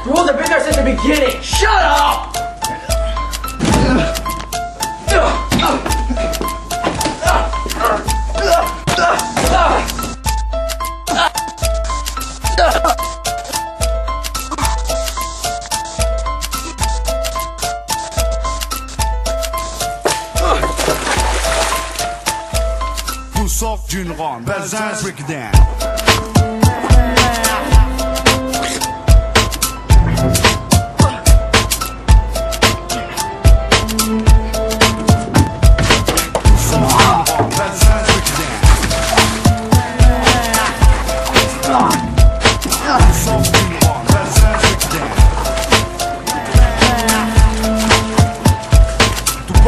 That's rules have been there since the beginning. Shut up! Soft.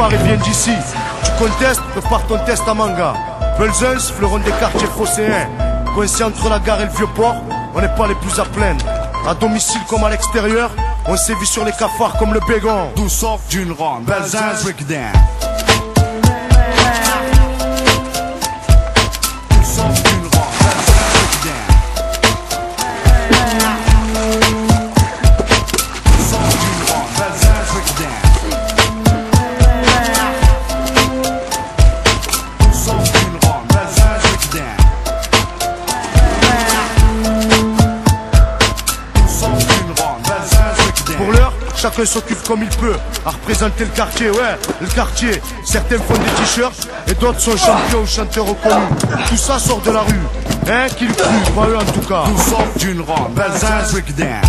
Part et vient d'ici. Tu contestes, prépare ton test à manga. Belzens, fleuron des quartiers phocéens. Coincé entre la gare et le vieux port, on n'est pas les plus à plaindre. À domicile comme à l'extérieur, on sévit sur les cafards comme le bégon. Tout sort d'une ronde, Belzin breakdown. Chacun s'occupe comme il peut à représenter le quartier, ouais, le quartier. Certains font des t-shirts et d'autres sont champions ou chanteurs reconnus. Tout ça sort de la rue. Hein, qui le crut, pas eux en tout cas. Tout sort d'une ronde, Belzin breakdown.